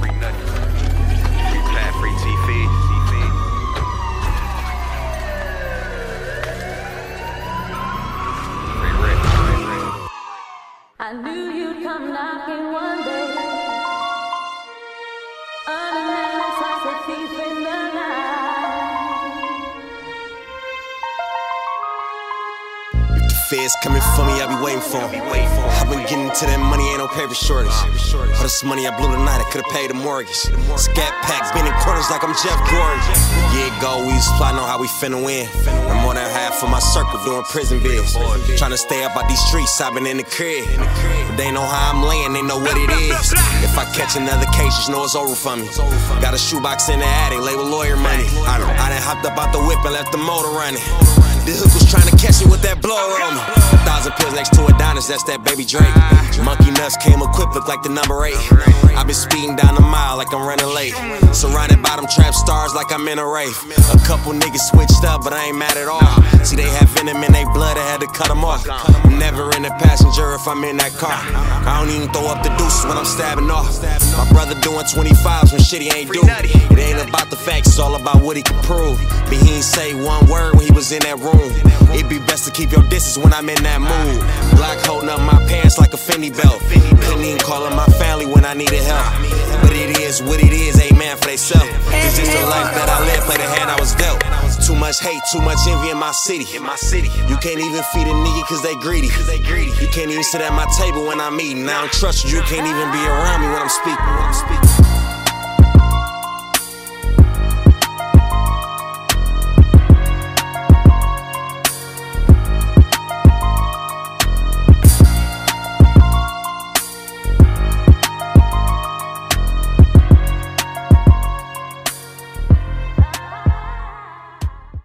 free free TV. I knew you'd come knocking one day. Feds coming for me, I be waiting for 'em. I've been getting to that money, ain't no paper shortage. All this money I blew tonight, I could've paid the mortgage. Scat pack, been in corners like I'm Jeff Gordon. Yeah, go, we was plotting on how we finna win. I'm more than half of my circle doing prison bills. Trying to stay up out these streets, I've been in the crib. But they know how I'm laying, they know what it is. If I catch another case, just know it's over for me. Got a shoebox in the attic, label lawyer money. I done, I done hopped up out the whip and left the motor running. The hook was trying to catch me with that blower on me. A thousand pills next to Adonis, that's that baby Drake. Monkey nuts came equipped, look like the number eight. i been speeding down the mile like I'm running late. Surrounded by them trap stars like I'm in a rave. A couple niggas switched up, but I ain't mad at all. See, they have venom in their blood, I had to cut them off. Never in the passenger if I'm in that car. I don't even throw up the deuces when I'm stabbing off. My brother doing 25s when shit he ain't do. It ain't about the facts, it's all about what he can prove. But he ain't say one word when he was in that room. It'd be best to keep your distance when I'm in that mood. Black holding up my pants like a Fendi belt. Couldn't even call up my family when I needed help. But it is what it is, amen for they self. It's just the life that I live, play the hand I was dealt. Too much hate, too much envy in my city. In my city, you can't even feed a nigga cause they greedy. Cause they greedy. You can't even sit at my table when I'm eating. I don't trust you, you can't even be around me when I'm speaking. When I'm speaking.